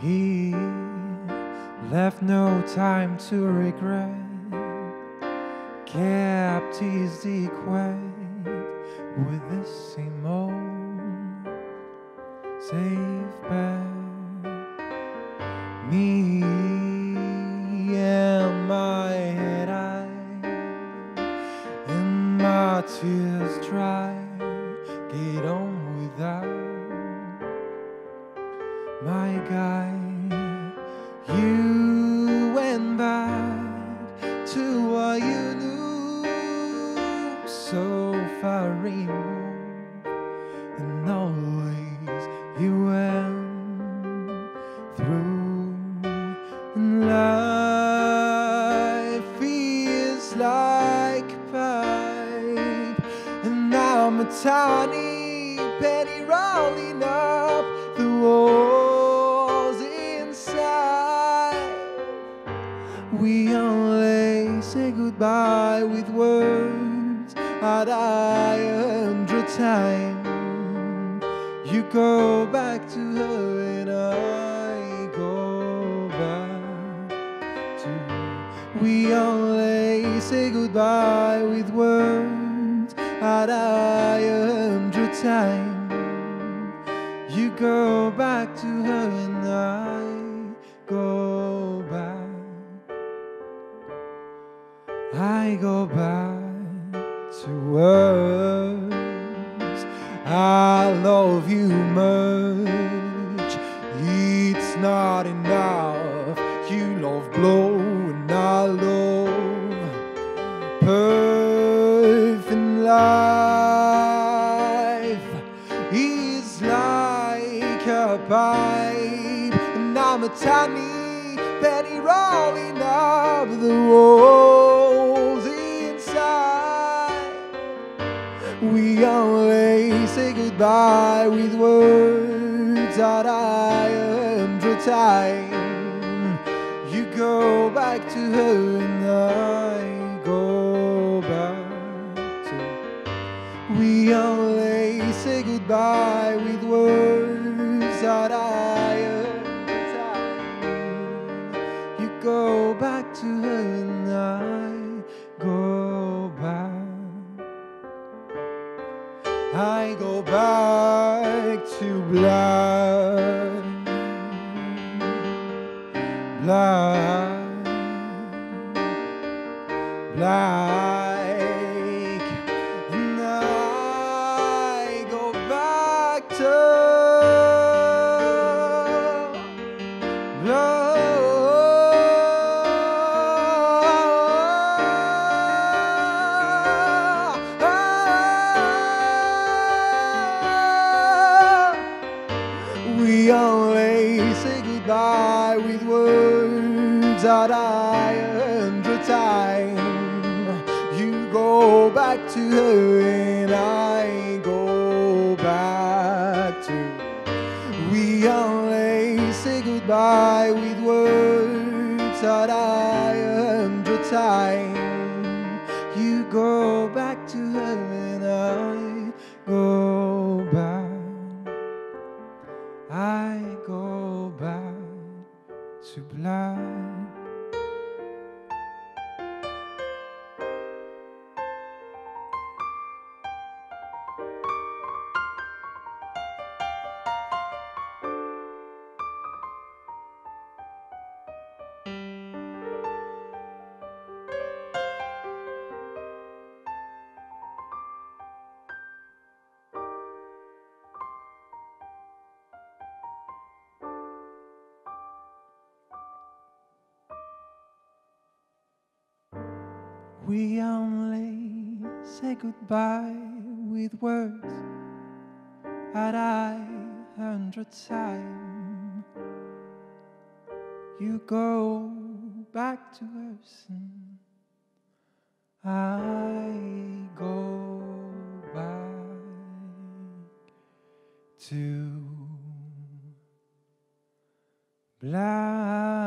He left no time to regret, kept his equate with the same old safe bet. Me and my head high, and my tears dry, get on without You went back to what you knew, so far removed, and always you went through. And life is like pipe, and now I'm a tiny goodbye with words a hundred times. You go back to her and I go back to you. We only say goodbye with words I'd die a hundred times. You go back to her and I go I go back to words. I love you much. It's not enough. You love blow and I love perfect life is like a pipe, and I'm a tiny penny rolling up the walls We only say goodbye with words that I hundred times. You go back to her and I go back to. We only say goodbye with words that I I go back to blood, blood, like, We only say goodbye with words that I hundred times. You go back to her and I go back to. We only say goodbye with words that I hundred times. You go back to her and I go I go back to blood. We only say goodbye with words at I hundred times. You go back to us and I go back to blind.